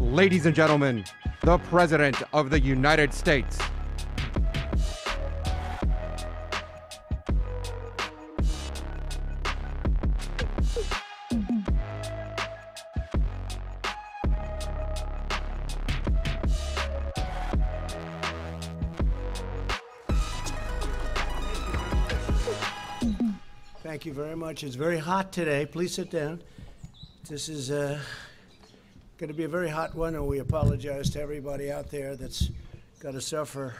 Ladies and gentlemen, the President of the United States. Much. It's very hot today. Please sit down. This is uh, going to be a very hot one, and we apologize to everybody out there that's got to suffer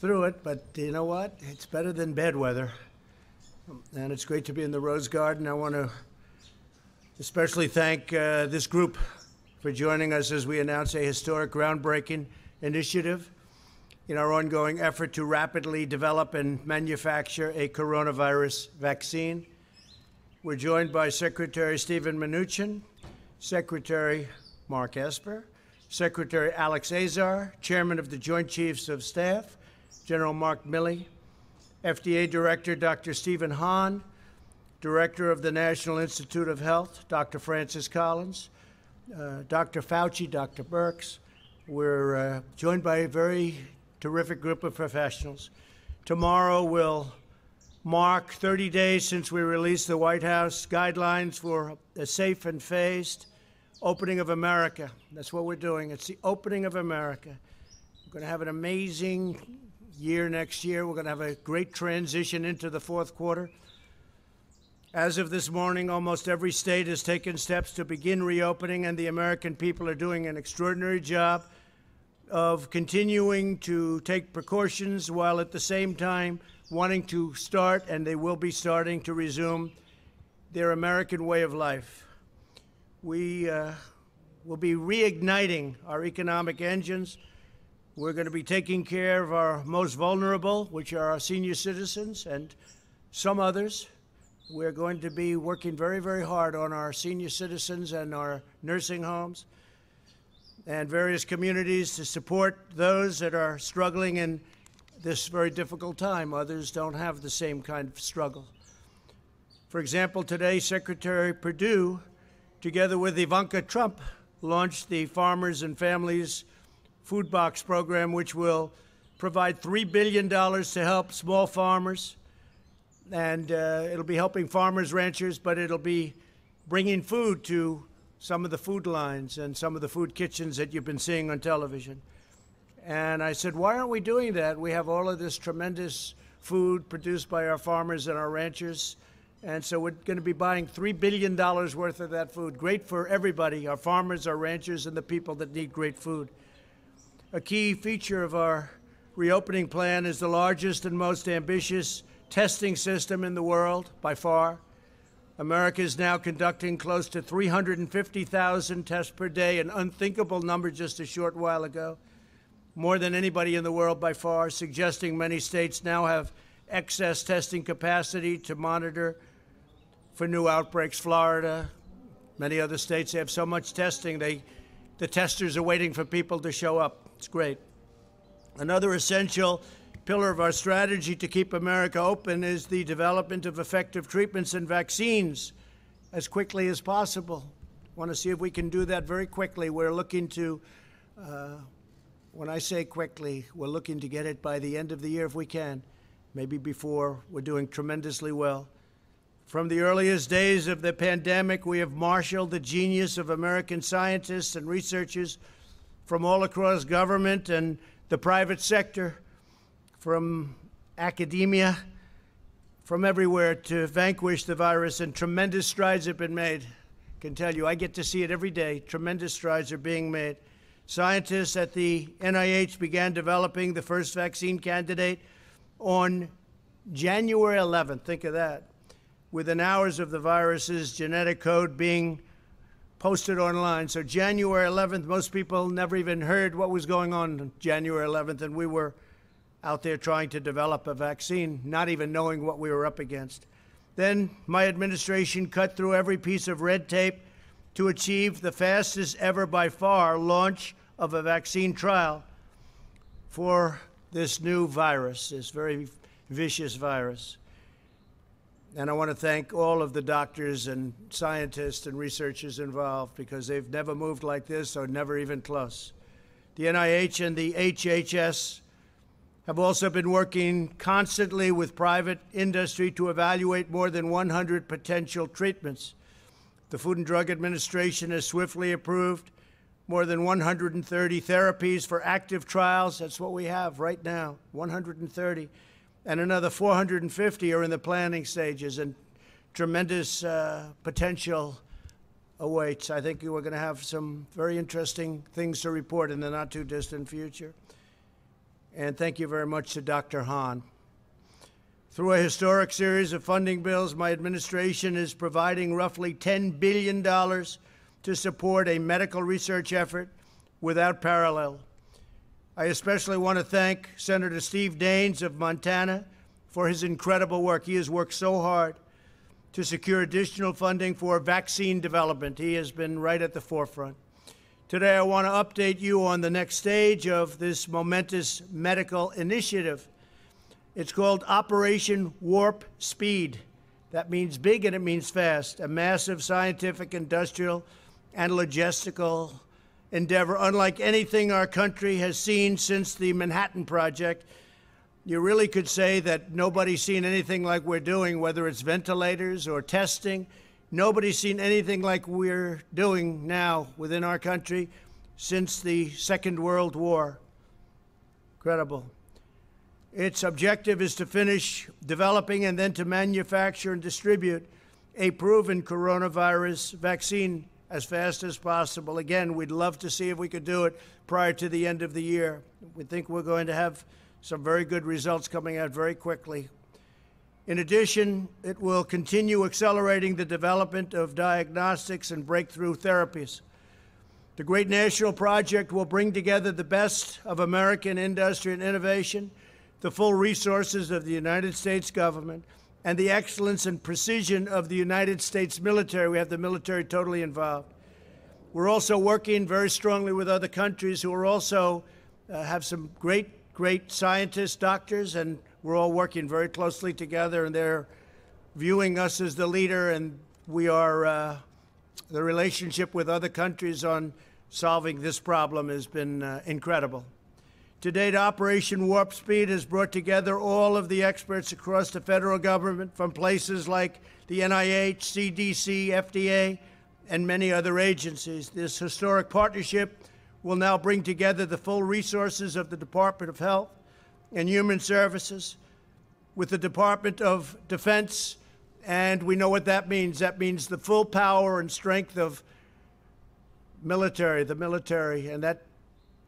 through it. But you know what? It's better than bad weather. And it's great to be in the Rose Garden. I want to especially thank uh, this group for joining us as we announce a historic groundbreaking initiative in our ongoing effort to rapidly develop and manufacture a coronavirus vaccine. We're joined by Secretary Stephen Mnuchin, Secretary Mark Esper, Secretary Alex Azar, Chairman of the Joint Chiefs of Staff, General Mark Milley, FDA Director Dr. Stephen Hahn, Director of the National Institute of Health, Dr. Francis Collins, uh, Dr. Fauci, Dr. Birx. We're uh, joined by a very terrific group of professionals. Tomorrow will mark 30 days since we released the White House guidelines for a safe and phased opening of America. That's what we're doing. It's the opening of America. We're going to have an amazing year next year. We're going to have a great transition into the fourth quarter. As of this morning, almost every state has taken steps to begin reopening, and the American people are doing an extraordinary job of continuing to take precautions while at the same time wanting to start, and they will be starting to resume their American way of life. We uh, will be reigniting our economic engines. We're going to be taking care of our most vulnerable, which are our senior citizens and some others. We're going to be working very, very hard on our senior citizens and our nursing homes and various communities to support those that are struggling in this very difficult time. Others don't have the same kind of struggle. For example, today, Secretary Perdue, together with Ivanka Trump, launched the Farmers and Families Food Box Program, which will provide $3 billion to help small farmers. And uh, it'll be helping farmers, ranchers, but it'll be bringing food to some of the food lines and some of the food kitchens that you've been seeing on television. And I said, why aren't we doing that? We have all of this tremendous food produced by our farmers and our ranchers. And so we're going to be buying $3 billion worth of that food. Great for everybody our farmers, our ranchers, and the people that need great food. A key feature of our reopening plan is the largest and most ambitious testing system in the world by far. America is now conducting close to 350,000 tests per day, an unthinkable number just a short while ago, more than anybody in the world by far, suggesting many states now have excess testing capacity to monitor for new outbreaks. Florida, many other states have so much testing, they, the testers are waiting for people to show up. It's great. Another essential pillar of our strategy to keep America open is the development of effective treatments and vaccines as quickly as possible. Want to see if we can do that very quickly. We're looking to, uh, when I say quickly, we're looking to get it by the end of the year if we can, maybe before. We're doing tremendously well. From the earliest days of the pandemic, we have marshaled the genius of American scientists and researchers from all across government and the private sector, from academia, from everywhere to vanquish the virus, and tremendous strides have been made. I can tell you, I get to see it every day. Tremendous strides are being made. Scientists at the NIH began developing the first vaccine candidate on January 11th. Think of that. Within hours of the virus's genetic code being posted online. So January 11th, most people never even heard what was going on January 11th, and we were out there trying to develop a vaccine, not even knowing what we were up against. Then my administration cut through every piece of red tape to achieve the fastest ever by far launch of a vaccine trial for this new virus, this very vicious virus. And I want to thank all of the doctors and scientists and researchers involved because they've never moved like this or never even close. The NIH and the HHS have also been working constantly with private industry to evaluate more than 100 potential treatments. The Food and Drug Administration has swiftly approved more than 130 therapies for active trials. That's what we have right now 130. And another 450 are in the planning stages, and tremendous uh, potential awaits. I think we're going to have some very interesting things to report in the not too distant future and thank you very much to Dr. Hahn. Through a historic series of funding bills, my administration is providing roughly $10 billion to support a medical research effort without parallel. I especially want to thank Senator Steve Daines of Montana for his incredible work. He has worked so hard to secure additional funding for vaccine development. He has been right at the forefront. Today, I want to update you on the next stage of this momentous medical initiative. It's called Operation Warp Speed. That means big and it means fast, a massive scientific, industrial, and logistical endeavor, unlike anything our country has seen since the Manhattan Project. You really could say that nobody's seen anything like we're doing, whether it's ventilators or testing Nobody's seen anything like we're doing now within our country since the Second World War. Incredible. Its objective is to finish developing and then to manufacture and distribute a proven coronavirus vaccine as fast as possible. Again, we'd love to see if we could do it prior to the end of the year. We think we're going to have some very good results coming out very quickly. In addition, it will continue accelerating the development of diagnostics and breakthrough therapies. The Great National Project will bring together the best of American industry and innovation, the full resources of the United States government, and the excellence and precision of the United States military. We have the military totally involved. We're also working very strongly with other countries who are also uh, have some great, great scientists, doctors, and we're all working very closely together, and they're viewing us as the leader, and we are uh, the relationship with other countries on solving this problem has been uh, incredible. To date, Operation Warp Speed has brought together all of the experts across the federal government from places like the NIH, CDC, FDA, and many other agencies. This historic partnership will now bring together the full resources of the Department of Health, and Human Services, with the Department of Defense, and we know what that means. That means the full power and strength of military, the military, and that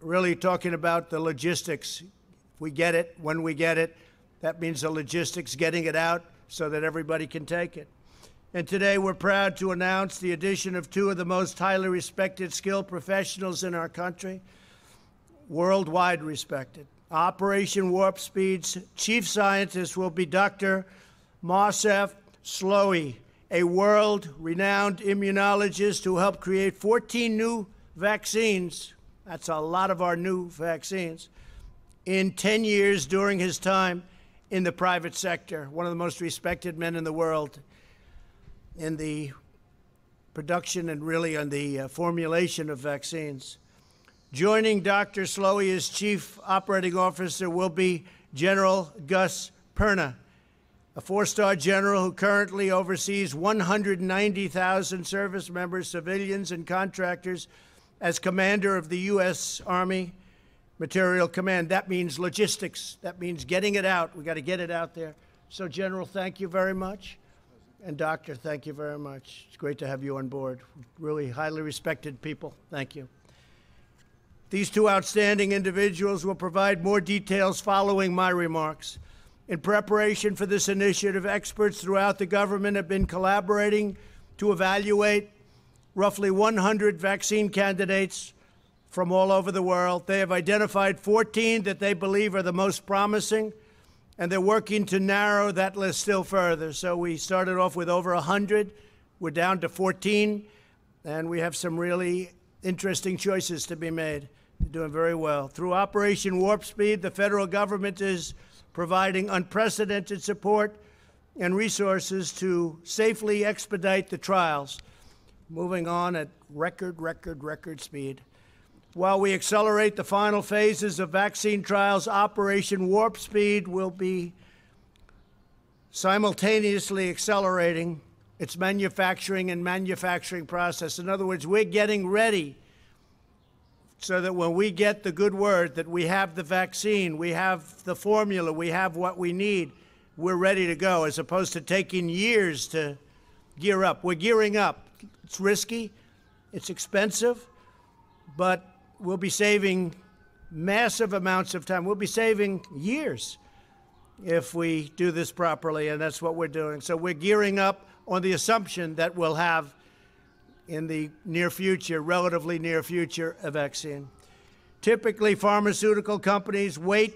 really talking about the logistics. If we get it, when we get it, that means the logistics, getting it out so that everybody can take it. And today we're proud to announce the addition of two of the most highly respected, skilled professionals in our country, worldwide respected. Operation Warp Speed's chief scientist will be Dr. Moncef Slaoui, a world renowned immunologist who helped create 14 new vaccines. That's a lot of our new vaccines in 10 years during his time in the private sector, one of the most respected men in the world in the production and really on the uh, formulation of vaccines. Joining Dr. Slaoui as Chief Operating Officer will be General Gus Perna, a four star general who currently oversees 190,000 service members, civilians, and contractors as commander of the U.S. Army Materiel Command. That means logistics, that means getting it out. We got to get it out there. So, General, thank you very much. And, Doctor, thank you very much. It's great to have you on board. Really highly respected people. Thank you. These two outstanding individuals will provide more details following my remarks. In preparation for this initiative, experts throughout the government have been collaborating to evaluate roughly 100 vaccine candidates from all over the world. They have identified 14 that they believe are the most promising, and they're working to narrow that list still further. So we started off with over 100. We're down to 14, and we have some really interesting choices to be made. They're doing very well. Through Operation Warp Speed, the federal government is providing unprecedented support and resources to safely expedite the trials, moving on at record, record, record speed. While we accelerate the final phases of vaccine trials, Operation Warp Speed will be simultaneously accelerating its manufacturing and manufacturing process. In other words, we're getting ready so that when we get the good word that we have the vaccine, we have the formula, we have what we need, we're ready to go, as opposed to taking years to gear up. We're gearing up. It's risky, it's expensive, but we'll be saving massive amounts of time. We'll be saving years if we do this properly, and that's what we're doing. So we're gearing up on the assumption that we'll have in the near future, relatively near future, a vaccine. Typically, pharmaceutical companies wait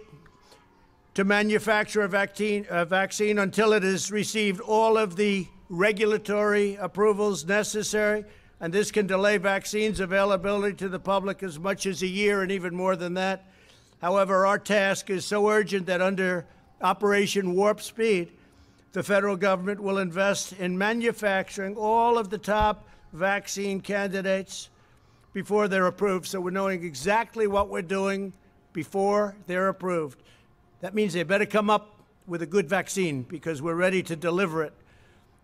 to manufacture a vaccine, a vaccine until it has received all of the regulatory approvals necessary, and this can delay vaccines availability to the public as much as a year and even more than that. However, our task is so urgent that under Operation Warp Speed, the federal government will invest in manufacturing all of the top vaccine candidates before they're approved. So we're knowing exactly what we're doing before they're approved. That means they better come up with a good vaccine because we're ready to deliver it.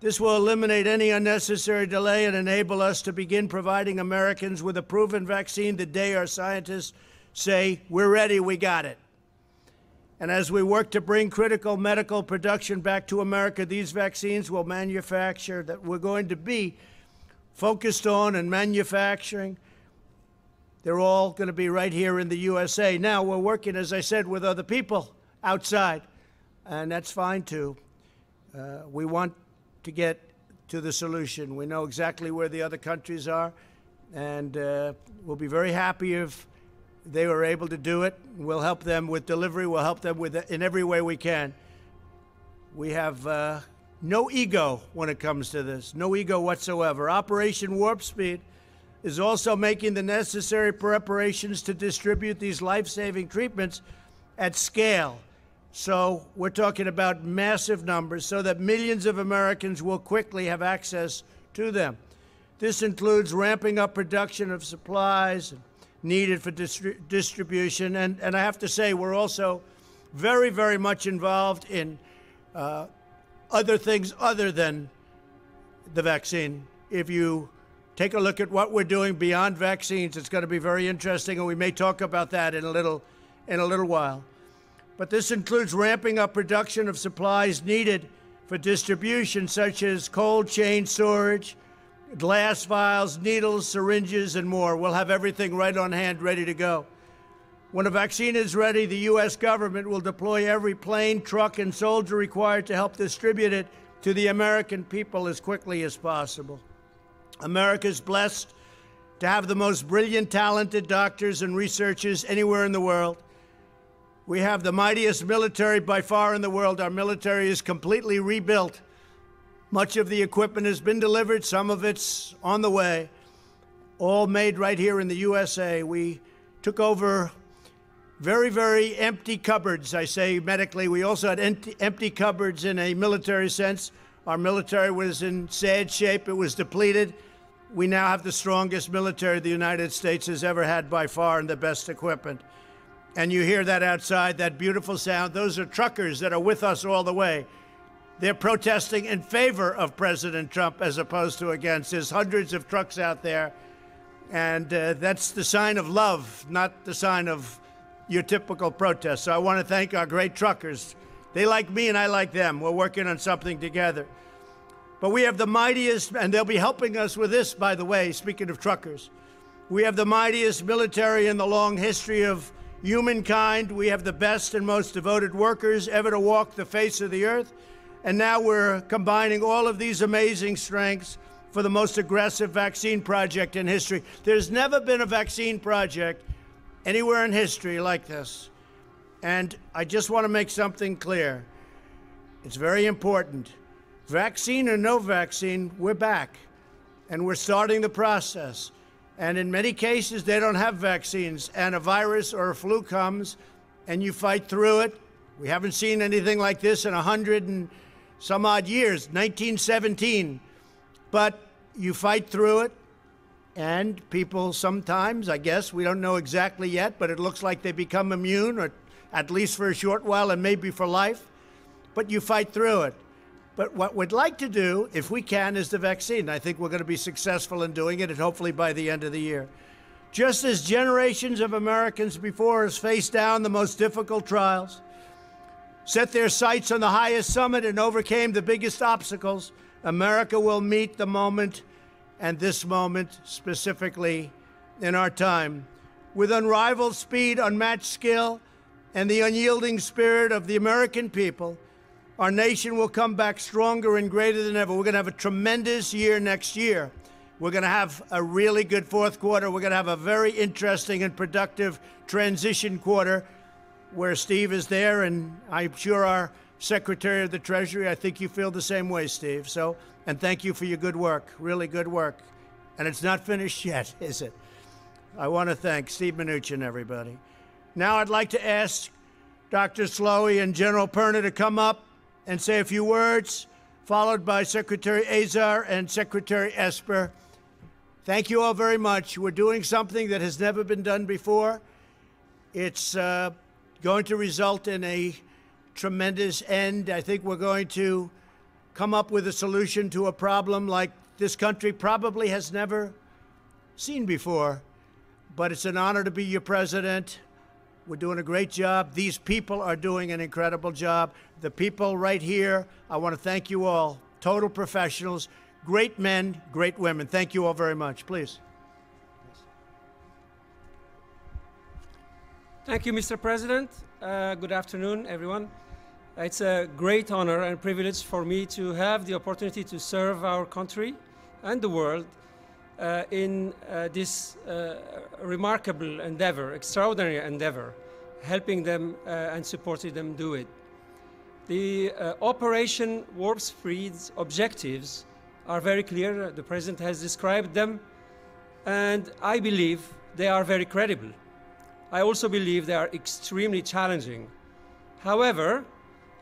This will eliminate any unnecessary delay and enable us to begin providing Americans with a proven vaccine the day our scientists say, We're ready, we got it. And as we work to bring critical medical production back to America, these vaccines will manufacture that we're going to be focused on and manufacturing. They're all going to be right here in the USA. Now, we're working, as I said, with other people outside, and that's fine too. Uh, we want to get to the solution. We know exactly where the other countries are, and uh, we'll be very happy if they were able to do it. We'll help them with delivery. We'll help them with in every way we can. We have uh, no ego when it comes to this, no ego whatsoever. Operation Warp Speed is also making the necessary preparations to distribute these life saving treatments at scale. So we're talking about massive numbers so that millions of Americans will quickly have access to them. This includes ramping up production of supplies needed for distri- distribution. And, and I have to say, we're also very, very much involved in uh, other things other than the vaccine. If you take a look at what we're doing beyond vaccines, it's going to be very interesting, and we may talk about that in a little, in a little while. But this includes ramping up production of supplies needed for distribution, such as cold chain storage, glass vials, needles, syringes, and more. We'll have everything right on hand, ready to go. When a vaccine is ready, the U.S. government will deploy every plane, truck, and soldier required to help distribute it to the American people as quickly as possible. America is blessed to have the most brilliant, talented doctors and researchers anywhere in the world. We have the mightiest military by far in the world. Our military is completely rebuilt. Much of the equipment has been delivered, some of it's on the way, all made right here in the USA. We took over very, very empty cupboards, I say medically. We also had empty, empty cupboards in a military sense. Our military was in sad shape, it was depleted. we now have the strongest military the United States has ever had by far and the best equipment. And you hear that outside, that beautiful sound. Those are truckers that are with us all the way. They're protesting in favor of President Trump as opposed to against. There's hundreds of trucks out there, and uh, that's the sign of love, not the sign of your typical protest. So I want to thank our great truckers. They like me and I like them. We're working on something together. But we have the mightiest, and they'll be helping us with this, by the way, speaking of truckers. We have the mightiest military in the long history of humankind. We have the best and most devoted workers ever to walk the face of the earth. And now we're combining all of these amazing strengths for the most aggressive vaccine project in history. There's never been a vaccine project anywhere in history like this. And I just want to make something clear. It's very important. Vaccine or no vaccine, we're back. And we're starting the process. And in many cases, they don't have vaccines. And a virus or a flu comes, and you fight through it. We haven't seen anything like this in a hundred and some odd years, 1917. But you fight through it, and people sometimes, I guess, we don't know exactly yet, but it looks like they become immune, or at least for a short while and maybe for life. But you fight through it. But what we'd like to do, if we can, is the vaccine. I think we're going to be successful in doing it, and hopefully by the end of the year. Just as generations of Americans before us faced down the most difficult trials, set their sights on the highest summit, and overcame the biggest obstacles, America will meet the moment, and this moment specifically in our time, with unrivaled speed, unmatched skill, and the unyielding spirit of the American people. Our nation will come back stronger and greater than ever. We're going to have a tremendous year next year. We're going to have a really good fourth quarter. We're going to have a very interesting and productive transition quarter where Steve is there, and I'm sure our Secretary of the Treasury, I think you feel the same way, Steve. So, and thank you for your good work, really good work. And it's not finished yet, is it? I want to thank Steve Mnuchin, everybody. Now I'd like to ask Dr. Slaoui and General Perna to come up and say a few words, followed by Secretary Azar and Secretary Esper. Thank you all very much. We're doing something that has never been done before. It's uh, going to result in a tremendous end. I think we're going to come up with a solution to a problem like this country probably has never seen before. But it's an honor to be your president. We're doing a great job. These people are doing an incredible job. The people right here, I want to thank you all. Total professionals, great men, great women. Thank you all very much. Please. Thank you, Mr. President. Uh, good afternoon, everyone. It's a great honor and privilege for me to have the opportunity to serve our country and the world uh, in uh, this uh, remarkable endeavor, extraordinary endeavor, helping them uh, and supporting them do it. The uh, Operation Warp Speed's objectives are very clear. The President has described them, and I believe they are very credible. I also believe they are extremely challenging. However,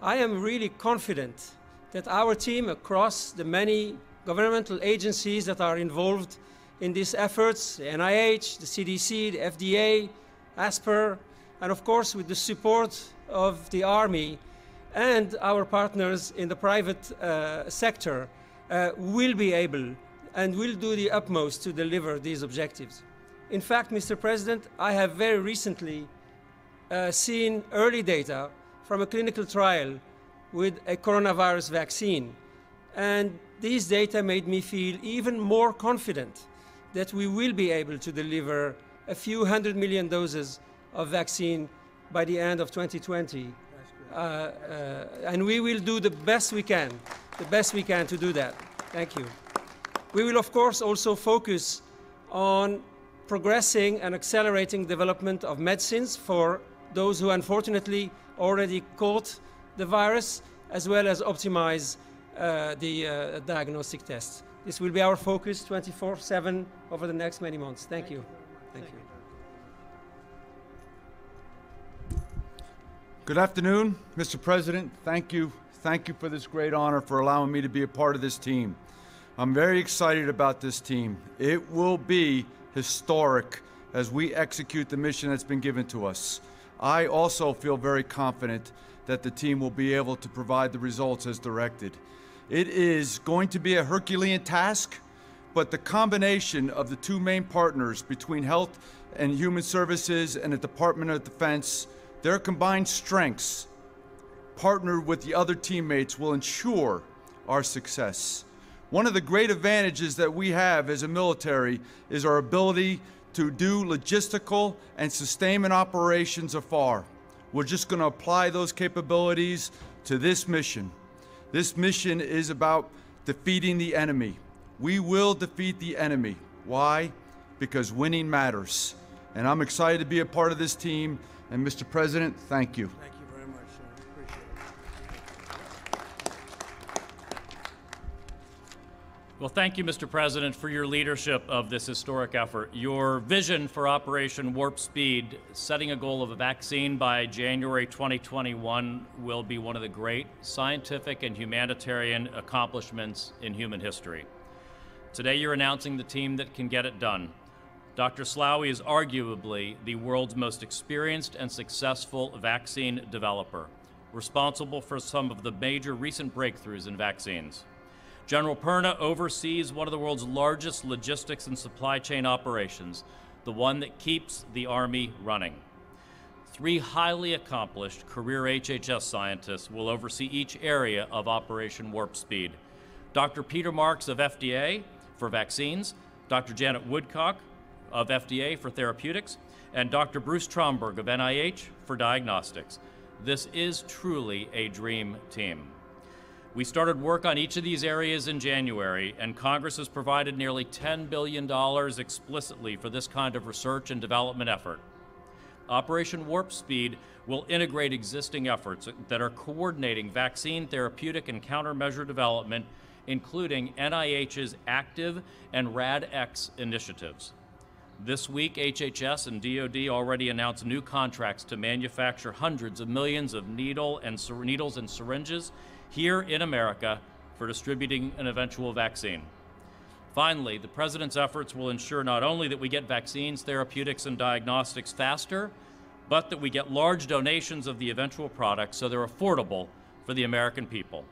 I am really confident that our team across the many governmental agencies that are involved in these efforts, the NIH, the CDC, the FDA, ASPR, and of course with the support of the Army and our partners in the private uh, sector, uh, will be able and will do the utmost to deliver these objectives. In fact, Mr. President, I have very recently uh, seen early data from a clinical trial with a coronavirus vaccine. And these data made me feel even more confident that we will be able to deliver a few hundred million doses of vaccine by the end of 2020. Uh, uh, and we will do the best we can, the best we can to do that. Thank you. We will, of course, also focus on progressing and accelerating development of medicines for those who unfortunately already caught the virus, as well as optimize the uh, diagnostic tests. This will be our focus 24-7 over the next many months. Thank, you. Thank you. Good afternoon, Mr. President. Thank you. Thank you for this great honor for allowing me to be a part of this team. I'm very excited about this team. It will be historic as we execute the mission that's been given to us. I also feel very confident that the team will be able to provide the results as directed. It is going to be a Herculean task, but the combination of the two main partners between Health and Human Services and the Department of Defense, their combined strengths, partnered with the other teammates, will ensure our success. One of the great advantages that we have as a military is our ability to do logistical and sustainment operations afar. We're just going to apply those capabilities to this mission. This mission is about defeating the enemy. We will defeat the enemy. Why? Because winning matters. And I'm excited to be a part of this team. And Mr. President, thank you. Thank you Well, thank you, Mr. President, for your leadership of this historic effort. Your vision for Operation Warp Speed, setting a goal of a vaccine by January 2021, will be one of the great scientific and humanitarian accomplishments in human history. Today, you're announcing the team that can get it done. Dr. Slaoui is arguably the world's most experienced and successful vaccine developer, responsible for some of the major recent breakthroughs in vaccines. General Perna oversees one of the world's largest logistics and supply chain operations, the one that keeps the Army running. Three highly accomplished career HHS scientists will oversee each area of Operation Warp Speed. Dr. Peter Marks of FDA for vaccines, Dr. Janet Woodcock of FDA for therapeutics, and Dr. Bruce Tromberg of NIH for diagnostics. This is truly a dream team. We started work on each of these areas in January, and Congress has provided nearly $10 billion explicitly for this kind of research and development effort. Operation Warp Speed will integrate existing efforts that are coordinating vaccine, therapeutic, and countermeasure development, including NIH's ACTIV and RADX initiatives. This week, HHS and DoD already announced new contracts to manufacture hundreds of millions of needle and needles and syringes here in America for distributing an eventual vaccine. Finally, the President's efforts will ensure not only that we get vaccines, therapeutics, and diagnostics faster, but that we get large donations of the eventual products so they're affordable for the American people.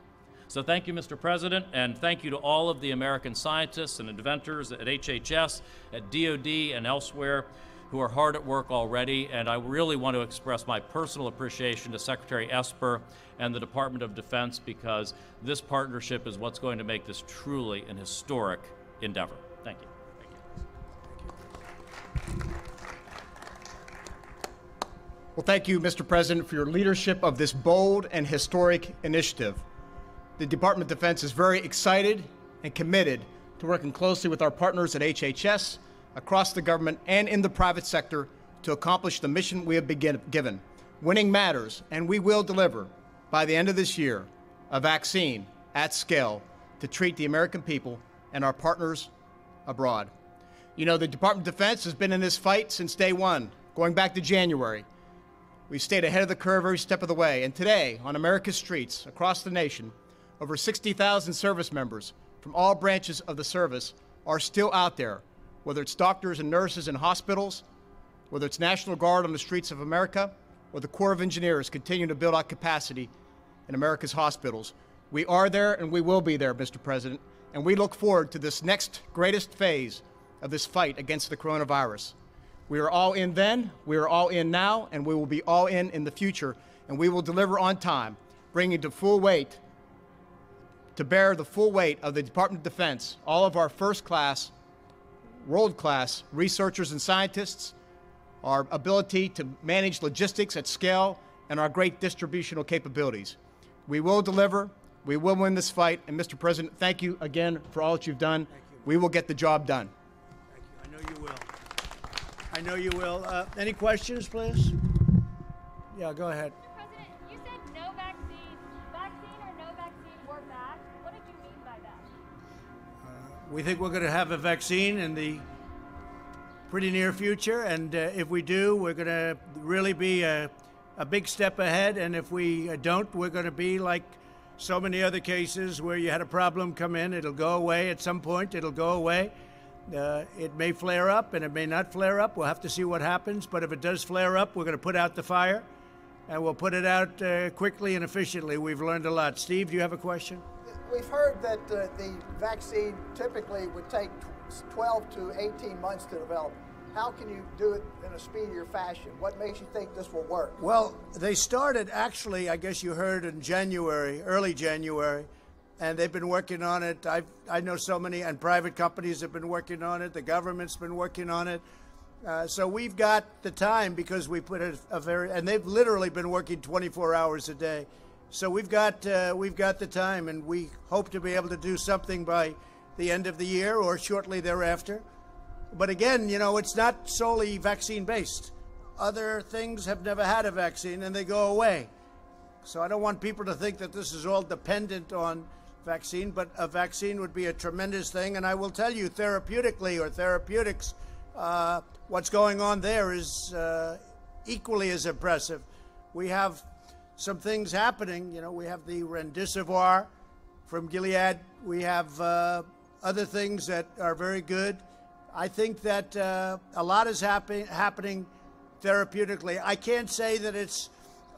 So thank you, Mr. President, and thank you to all of the American scientists and inventors at HHS, at DoD, and elsewhere who are hard at work already. And I really want to express my personal appreciation to Secretary Esper and the Department of Defense because this partnership is what's going to make this truly an historic endeavor. Thank you. Well, thank you, Mr. President, for your leadership of this bold and historic initiative. The Department of Defense is very excited and committed to working closely with our partners at HHS, across the government, and in the private sector to accomplish the mission we have been given. Winning matters, and we will deliver by the end of this year a vaccine at scale to treat the American people and our partners abroad. You know, the Department of Defense has been in this fight since day one, going back to January. We've stayed ahead of the curve every step of the way, and today, on America's streets across the nation, over 60,000 service members from all branches of the service are still out there, whether it's doctors and nurses in hospitals, whether it's National Guard on the streets of America, or the Corps of Engineers continuing to build out capacity in America's hospitals. We are there and we will be there, Mr. President, and we look forward to this next greatest phase of this fight against the coronavirus. We are all in then, we are all in now, and we will be all in in the future, and we will deliver on time, bringing to full weight, to bear the full weight of the Department of Defense, all of our first class, world class researchers and scientists, our ability to manage logistics at scale, and our great distributional capabilities. We will deliver, we will win this fight, and Mr. President, thank you again for all that you've done. We will get the job done. Thank you. I know you will. I know you will. Uh, any questions, please? Yeah, go ahead. We think we're going to have a vaccine in the pretty near future, and uh, if we do, we're going to really be a, a big step ahead. And if we uh, don't, we're going to be like so many other cases where you had a problem come in, it'll go away at some point, it'll go away. Uh, it may flare up and it may not flare up. We'll have to see what happens. But if it does flare up, we're going to put out the fire and we'll put it out uh, quickly and efficiently. We've learned a lot. Steve, do you have a question? We've heard that uh, the vaccine typically would take 12 to 18 months to develop. How can you do it in a speedier fashion? What makes you think this will work? Well, they started actually, I guess you heard in January, early January, and they've been working on it. i I know so many, and private companies have been working on it. The government's been working on it. Uh, so we've got the time because we put a, a, very, and they've literally been working 24 hours a day. So we've got uh, we've got the time, and we hope to be able to do something by the end of the year or shortly thereafter. But again, you know, it's not solely vaccine based. Other things have never had a vaccine and they go away. So I don't want people to think that this is all dependent on vaccine, but a vaccine would be a tremendous thing. And I will tell you, therapeutically or therapeutics, uh, what's going on there is uh, equally as impressive. We have some things happening. You know, we have the Remdesivir from Gilead. We have uh, other things that are very good. I think that uh, a lot is happen- happening therapeutically. I can't say that it's,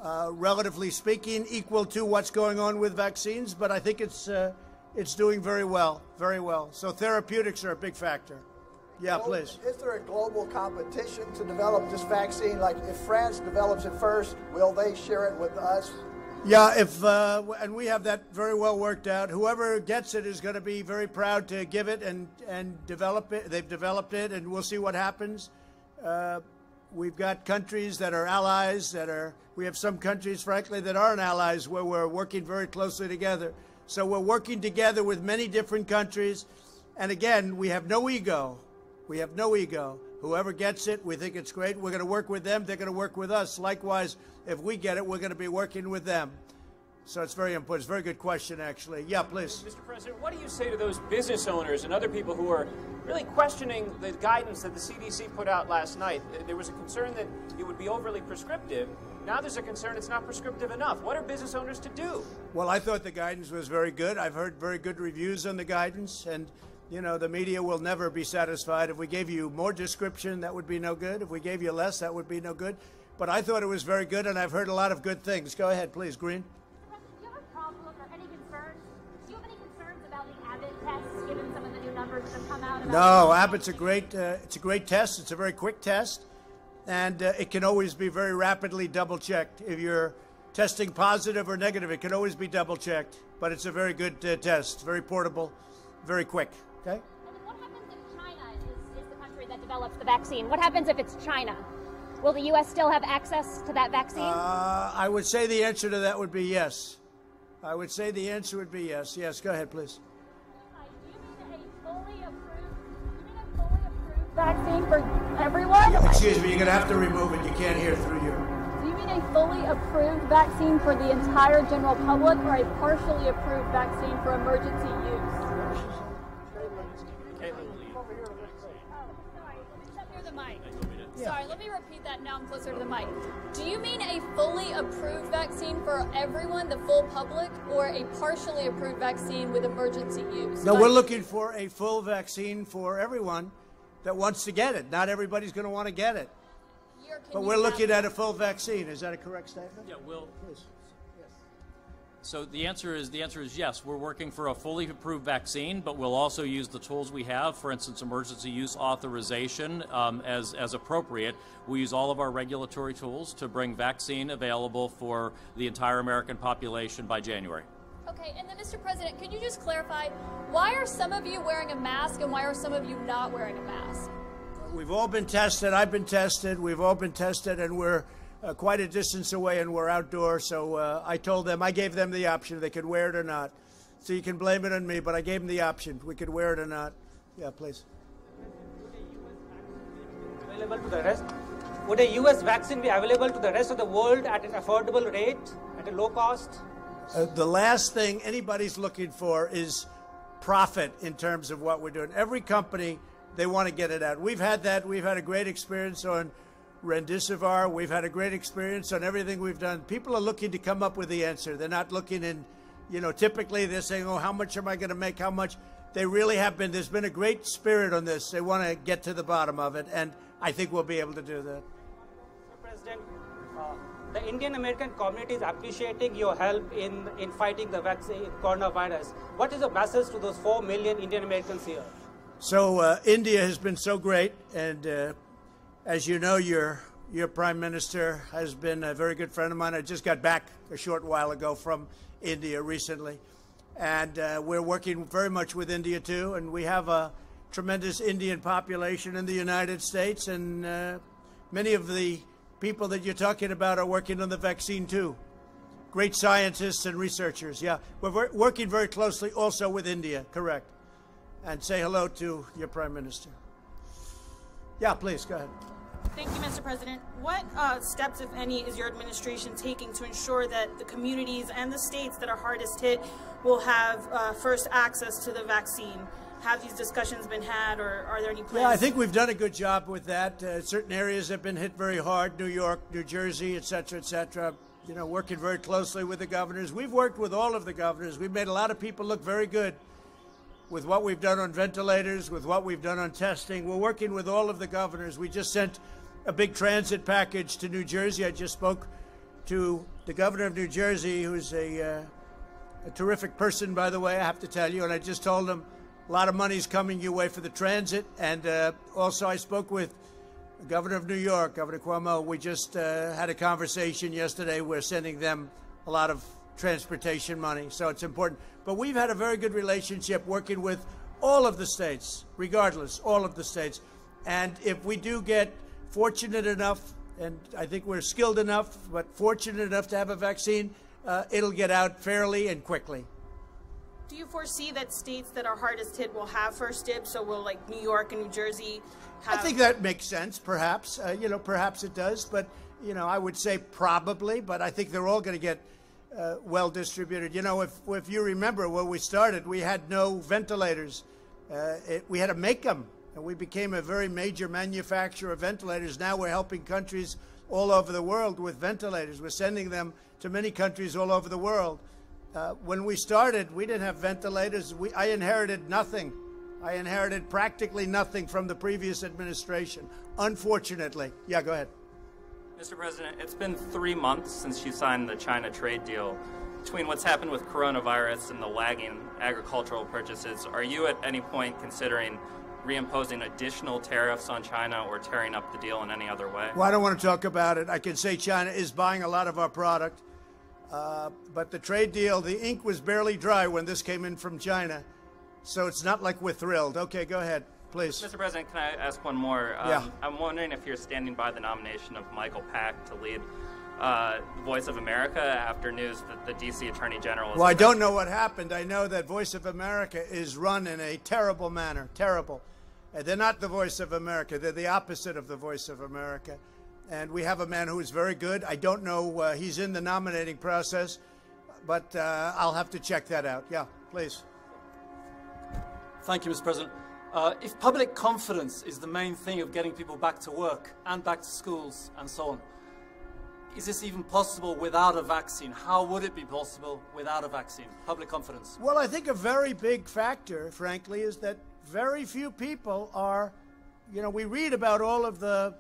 uh, relatively speaking, equal to what's going on with vaccines, but I think it's uh, it's doing very well, very well. So therapeutics are a big factor. Yeah, please. Is there a global competition to develop this vaccine? Like, if France develops it first, will they share it with us? Yeah, if uh, and we have that very well worked out. Whoever gets it is going to be very proud to give it and and develop it. They've developed it, and we'll see what happens. Uh, we've got countries that are allies that are. We have some countries, frankly, that aren't allies where we're working very closely together. So we're working together with many different countries, and again, we have no ego. We have no ego. Whoever gets it, we think it's great. We're going to work with them. They're going to work with us. Likewise, if we get it, we're going to be working with them. So it's very important. It's a very good question, actually. Yeah, please. Mr. President, what do you say to those business owners and other people who are really questioning the guidance that the CDC put out last night? There was a concern that it would be overly prescriptive. Now there's a concern it's not prescriptive enough. What are business owners to do? Well, I thought the guidance was very good. I've heard very good reviews on the guidance, and you know, the media will never be satisfied. If we gave you more description, that would be no good. If we gave you less, that would be no good. But I thought it was very good, and I've heard a lot of good things. Go ahead, please, Green. Do you have a problem or any concerns? Do you have any concerns about the Abbott tests, given some of the new numbers that have come out? No, Abbott's a great. Uh, it's a great test. It's a very quick test, and uh, it can always be very rapidly double checked. If you're testing positive or negative, it can always be double checked. But it's a very good uh, test. Very portable, very quick. Okay. And then what happens if China is, is the country that develops the vaccine? What happens if it's China? Will the U.S. still have access to that vaccine? Uh, I would say the answer to that would be yes. I would say the answer would be yes. Yes, go ahead, please. Do you mean a fully approved? Do you mean a fully approved vaccine for everyone? Excuse me, you're going to have to remove it. You can't hear through you. Do you mean a fully approved vaccine for the entire general public, or a partially approved vaccine for emergency use? Now I'm closer to the mic. Do you mean a fully approved vaccine for everyone, the full public, or a partially approved vaccine with emergency use? No, Like- we're looking for a full vaccine for everyone that wants to get it. Not everybody's going to want to get it. Year, But we're looking at a full vaccine. Is that a correct statement? Yeah, Will. Please. So the answer is the answer is yes. We're working for a fully approved vaccine, but we'll also use the tools we have. For instance, emergency use authorization um, as as appropriate. We use all of our regulatory tools to bring vaccine available for the entire American population by January. Okay, and then Mr. President, could you just clarify why are some of you wearing a mask and why are some of you not wearing a mask? We've all been tested. I've been tested. We've all been tested, and we're uh, quite a distance away, and we're outdoors. So uh, I told them, I gave them the option. They could wear it or not. So you can blame it on me, but I gave them the option. We could wear it or not. Yeah, please. available to the rest? Would a US vaccine be available to the rest of the world at an affordable rate, at a low cost? Uh, the last thing anybody's looking for is profit in terms of what we're doing. Every company, they want to get it out. We've had that. We've had a great experience on Remdesivir. We've had a great experience on everything we've done. People are looking to come up with the answer. They're not looking in You know, typically they're saying, oh, how much am I going to make? How much? They really have been. There's been a great spirit on this. They want to get to the bottom of it, and I think we'll be able to do that. Mr. President, uh, the Indian American community is appreciating your help in, in fighting the vaccine coronavirus. What is your message to those 4 million Indian Americans here? So, uh, India has been so great, and uh, as you know, your, your Prime Minister has been a very good friend of mine. I just got back a short while ago from India recently, and uh, we're working very much with India too, and we have a tremendous Indian population in the United States, and uh, many of the people that you're talking about are working on the vaccine too. Great scientists and researchers. Yeah, we're working very closely also with India. Correct. And say hello to your prime minister. Yeah, please go ahead. Thank you, Mr. President. What uh, steps, if any, is your administration taking to ensure that the communities and the states that are hardest hit will have uh, first access to the vaccine? Have these discussions been had, or are there any plans? Yeah, I think we've done a good job with that. Uh, certain areas have been hit very hard: New York, New Jersey, et cetera, et cetera. You know, working very closely with the governors. We've worked with all of the governors. We've made a lot of people look very good with what we've done on ventilators, with what we've done on testing. We're working with all of the governors. We just sent a big transit package to New Jersey. I just spoke to the governor of New Jersey, who's a, uh, a terrific person, by the way, I have to tell you, and I just told him a lot of money's coming your way for the transit. And uh, also, I spoke with the governor of New York, Governor Cuomo. We just uh, had a conversation yesterday. We're sending them a lot of transportation money, so it's important. But we've had a very good relationship working with all of the states, regardless, all of the states. And if we do get fortunate enough, and I think we're skilled enough, but fortunate enough to have a vaccine, uh, it'll get out fairly and quickly. Do you foresee that states that are hardest hit will have first dibs? So will like New York and New Jersey have? I think that makes sense, perhaps. Uh, you know, perhaps it does, but you know, I would say probably. But I think they're all going to get uh, well distributed. You know, if if you remember when we started, we had no ventilators. Uh, it, we had to make them, and we became a very major manufacturer of ventilators. Now we're helping countries all over the world with ventilators. We're sending them to many countries all over the world. Uh, when we started, we didn't have ventilators. We, I inherited nothing. I inherited practically nothing from the previous administration, unfortunately. Yeah, go ahead. Mr. President, it's been three months since you signed the China trade deal. Between what's happened with coronavirus and the lagging agricultural purchases, are you at any point considering reimposing additional tariffs on China or tearing up the deal in any other way? Well, I don't want to talk about it. I can say China is buying a lot of our product. Uh, but the trade deal, the ink was barely dry when this came in from China. So it's not like we're thrilled. Okay, go ahead, please. Mr. President, can I ask one more? Um, Yeah. I'm wondering if you're standing by the nomination of Michael Pack to lead uh, Voice of America after news that the D.C. Attorney General is Well, I don't know what happened. I know that Voice of America is run in a terrible manner. Terrible. Uh, they're not the Voice of America, they're the opposite of the Voice of America. And we have a man who is very good. I don't know, uh, he's in the nominating process, but uh, I'll have to check that out. Yeah, please. Thank you, Mr. President. Uh, if public confidence is the main thing of getting people back to work and back to schools and so on, is this even possible without a vaccine? How would it be possible without a vaccine? Public confidence. Well, I think a very big factor, frankly, is that very few people are, you know, we read about all of the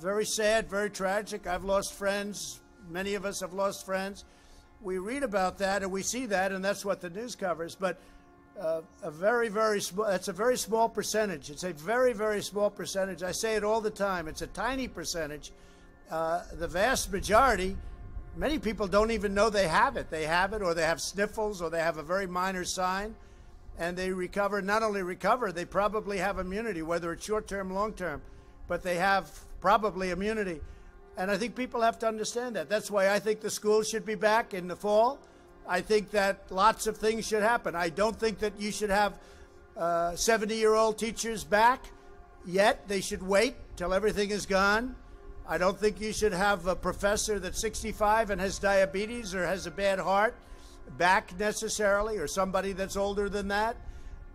very sad, very tragic. I've lost friends. Many of us have lost friends. We read about that and we see that, and that's what the news covers. But uh, a very, very small, that's a very small percentage. It's a very, very small percentage. I say it all the time. It's a tiny percentage. Uh, the vast majority, many people don't even know they have it. They have it, or they have sniffles, or they have a very minor sign, and they recover. Not only recover, they probably have immunity, whether it's short term, long term, but they have probably immunity. And I think people have to understand that. That's why I think the schools should be back in the fall. I think that lots of things should happen. I don't think that you should have uh, 70 year old teachers back yet. They should wait till everything is gone. I don't think you should have a professor that's 65 and has diabetes or has a bad heart back necessarily, or somebody that's older than that.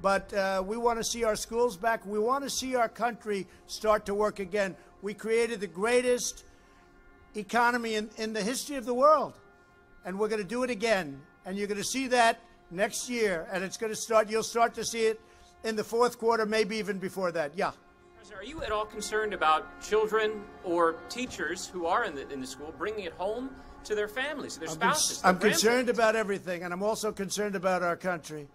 But uh, we want to see our schools back. We want to see our country start to work again. We created the greatest economy in, in the history of the world, and we're going to do it again. And you're going to see that next year, and it's going to start, you'll start to see it in the fourth quarter, maybe even before that. Yeah. Are you at all concerned about children or teachers who are in the, in the school bringing it home to their families, their I'm spouses? their I'm concerned about everything, and I'm also concerned about our country.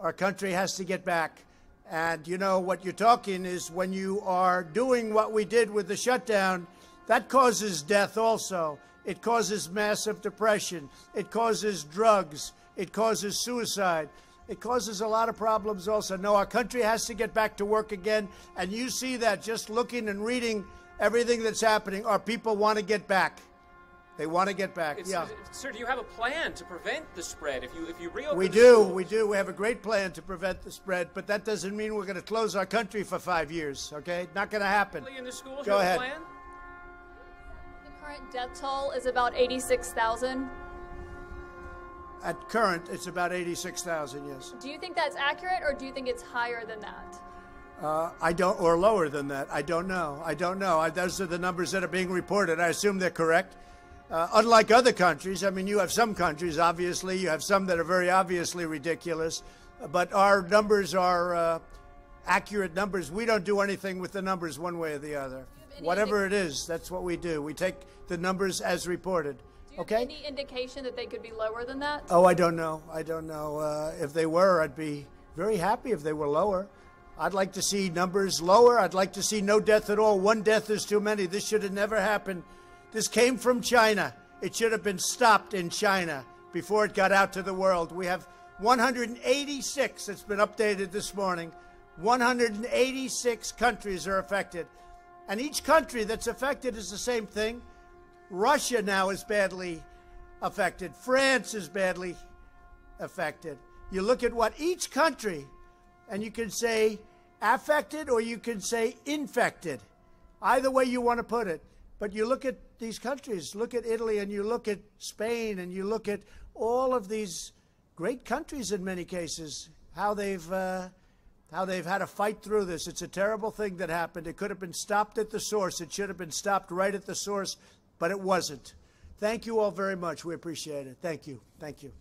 Our country has to get back. And you know, what you're talking is when you are doing what we did with the shutdown, that causes death also. It causes massive depression. It causes drugs. It causes suicide. It causes a lot of problems also. No, our country has to get back to work again. And you see that just looking and reading everything that's happening. Our people want to get back. They want to get back. It's- yeah. Sir, do you have a plan to prevent the spread if you if you reopen? We do, schools? we do. We have a great plan to prevent the spread, but that doesn't mean we're going to close our country for five years. Okay, not going to happen. In the schools, Go ahead. a plan? The current death toll is about 86,000. At current, it's about eighty-six thousand. Yes, Do you think that's accurate or do you think it's higher than that? uh, I don't, or lower than that. I don't know. I don't know. I, those are the numbers that are being reported. I assume they're correct. Uh, unlike other countries, I mean, you have some countries, obviously, you have some that are very obviously ridiculous, but our numbers are uh, accurate numbers. We don't do anything with the numbers one way or the other. Whatever it is, that's what we do. We take the numbers as reported. Okay? any indication that they could be lower than that? Oh, I don't know. I don't know. Uh, if they were, I'd be very happy if they were lower. I'd like to see numbers lower. I'd like to see no death at all. One death is too many. This should have never happened. This came from China. It should have been stopped in China before it got out to the world. We have 186, it's been updated this morning. 186 countries are affected. And each country that's affected is the same thing. Russia now is badly affected. France is badly affected. You look at what each country, and you can say affected or you can say infected. Either way you want to put it. But you look at these countries, look at Italy, and you look at Spain, and you look at all of these great countries in many cases, how they've. Uh, how they've had to fight through this. It's a terrible thing that happened. It could have been stopped at the source. It should have been stopped right at the source, but it wasn't. Thank you all very much. We appreciate it. Thank you. Thank you.